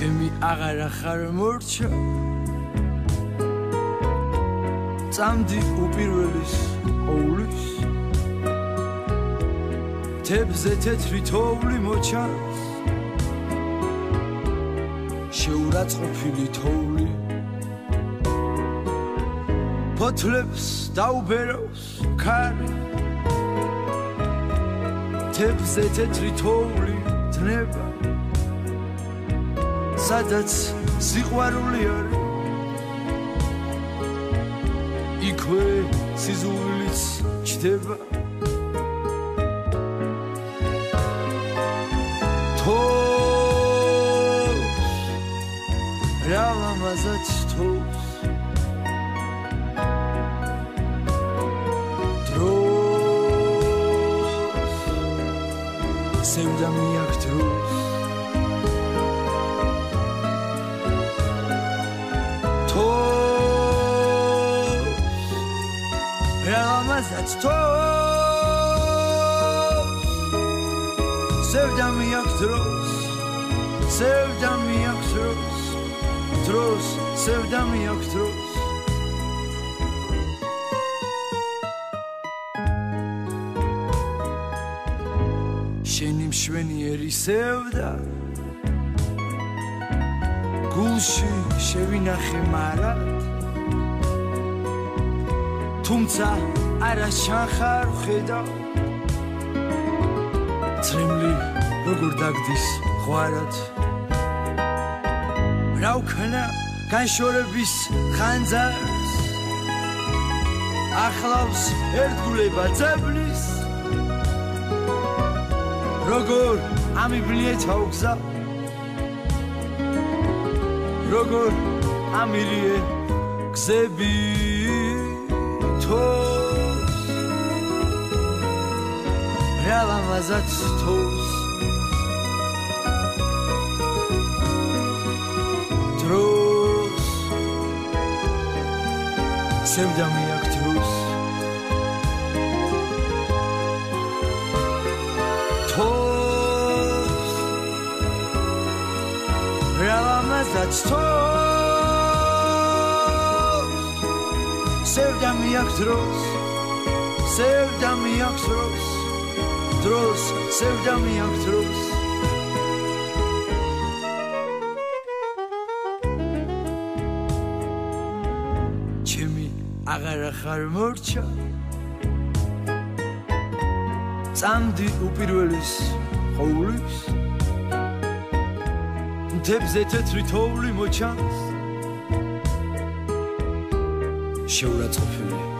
ჩემი აღარა ხარ მორჩა. წამდი უპირველის ყოვლის თებზე თეთრი თოვლი მოჩანს. შეურაცხყოფილი თოვლი. ფოთლებს დაუბერავს ქარი თებზე თეთრი თოვლი თნება სადაც სიყვარული არის. იქვე სიზულიც ჩდება. თო რა ლამაზად თოს დრო სევდა მიაქ დროს რამაზაც თო. სევდა მიაქ დროს სევდა მიაქ დროს დროს სევდა მიაქ დროს შენი მშვენიერი სევდა გულში შევინახე მარად თუმცა არა შახარ ხედა. წრიმლი როგორ დაგდის ხვარად? რა ვქნა განშორების ხანძარს? ახლავს ერთგულება ძებნის როგორ ამიბლიე თავგზა როგორ ამირიე გზები რა ლამაზად თოს დროს სევდა მიაქ დროს თოს რა ლამაზად თოს სევდა მიაქ დროს სევდა მიაქ დროს დროს სევდა მიაქ დროს. ჩემი აღარა ხარ მორჩა. წამდი უპირველეს ყოვლის მთებზე თეთრი თოვლი მოჩანს. შეურაცხყოფილი